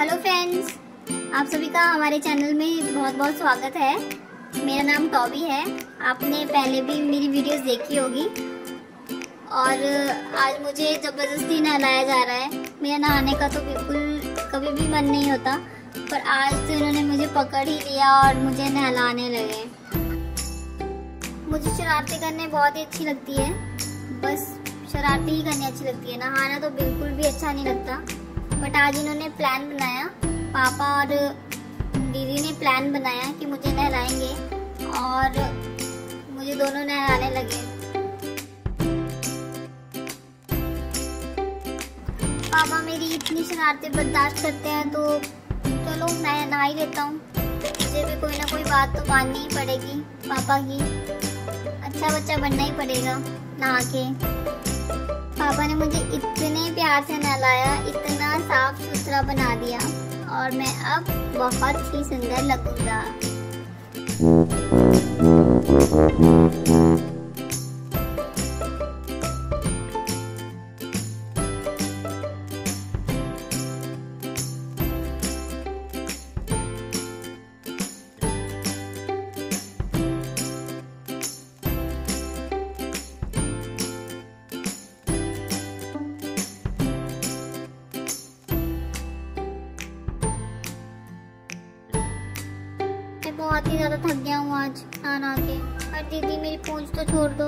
Hello friends आप सभी का हमारे चैनल में बहुत बहुत स्वागत है। मेरा नाम टॉबी है। आपने पहले भी मेरी वीडियोस देखी होगी। और, आज मुझे ज़बरदस्ती नहलाया जा रहा है। मेरा नहाने का तो बिल्कुल कभी भी मन नहीं होता। पर आज तो इन्होंने मुझे पकड़ ही लिया और मुझे नहलाने लगे। मुझे शरारतें करने बहुत ही अच्छी लगती है। बस, शरारती ही करनी अच्छी लगती है। नहाना तो बिल्कुल भी अच्छा नहीं लगता। बट आज इन्होंने प्लान बनाया। पापा और दीदी ने प्लान बनाया कि मुझे नहलाएँगे और मुझे दोनों नहलाने लगे। पापा मेरी इतनी शरारतें बर्दाश्त करते हैं तो चलो मैं नहा ही लेता हूँ। मुझे भी कोई ना कोई बात तो माननी ही पड़ेगी। पापा की अच्छा बच्चा बनना ही पड़ेगा नहा के। पापा ने मुझे इतने प्यार से नहलाया, इतना साफ़ सुथरा बना दिया और मैं अब बहुत ही सुंदर लगूँगा। बहुत ही ज़्यादा थक गया हूँ आज नहा के और दीदी, मेरी पूंछ तो छोड़ दो।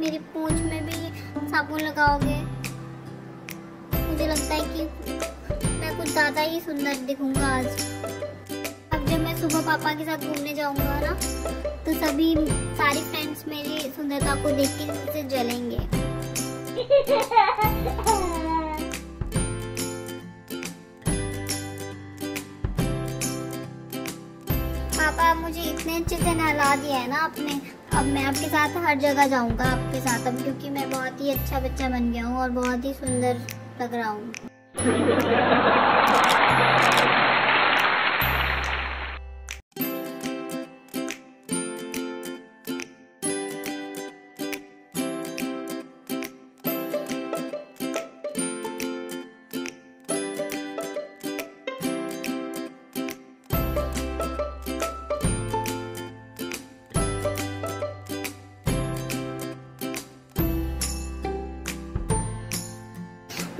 मेरी पूंछ में भी साबुन लगाओगे। मुझे लगता है कि मैं कुछ ज़्यादा ही सुंदर दिखूँगा आज। अब जब मैं सुबह पापा के साथ घूमने जाऊँगा ना तो सभी सारी फ्रेंड्स मेरी सुंदरता को देख के मुझसे जलेंगे। पापा मुझे इतने अच्छे से नहला दिया है ना आपने अब मैं आपके साथ हर जगह जाऊँगा आपके साथ अब, क्योंकि मैं बहुत ही अच्छा बच्चा बन गया हूँ और बहुत ही सुंदर लग रहा हूँ।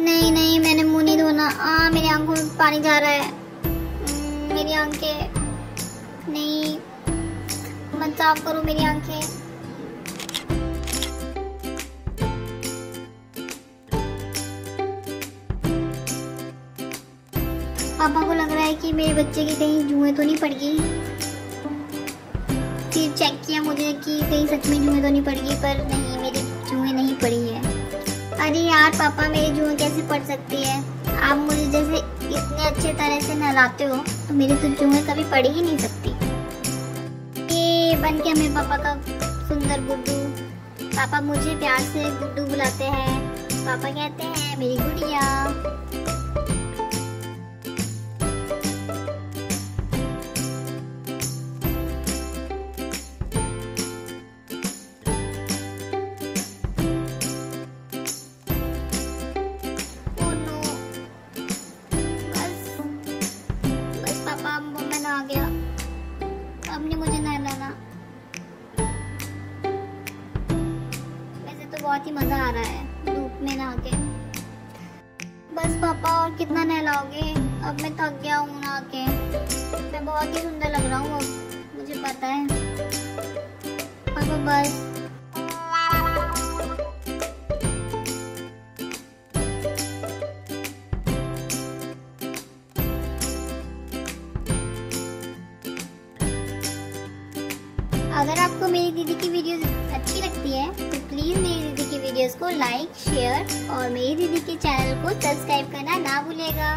नहीं नहीं मैंने मुँह नहीं धोना। आ मेरी आँखों में पानी जा रहा है। हम्म, मेरी आँखें नहीं। मत साफ़ करो मेरी आँखें। पापा को लग रहा है कि मेरे बच्चे की कहीं जुएँ तो नहीं पड़ गई। फिर चेक किया मुझे कि कहीं सच में जुएँ तो नहीं पड़ गई पर नहीं मेरी पापा मेरी जुएँ कैसे पड़ सकती है? आप मुझे जैसे इतने अच्छे तरह से नहलाते हो तो मेरी तो जुएँ कभी पड़ ही नहीं सकती। ये बन के मेरे पापा का सुंदर गुड्डू। पापा मुझे प्यार से गुड्डू बुलाते हैं। पापा कहते हैं, मेरी गुड़िया। बहुत ही मज़ा आ रहा है, धूप में नहा के बस पापा, और कितना नहलाओगे? अब मैं थक गया हूँ नहा के मैं बहुत ही सुंदर लग रहा हूँ अब, मुझे पता है। पापा बस। अगर आपको मेरी दीदी की वीडियोस अच्छी लगती है तो प्लीज़ मेरी दीदी की वीडियोस को लाइक शेयर और मेरी दीदी के चैनल को सब्सक्राइब करना ना भूलेगा।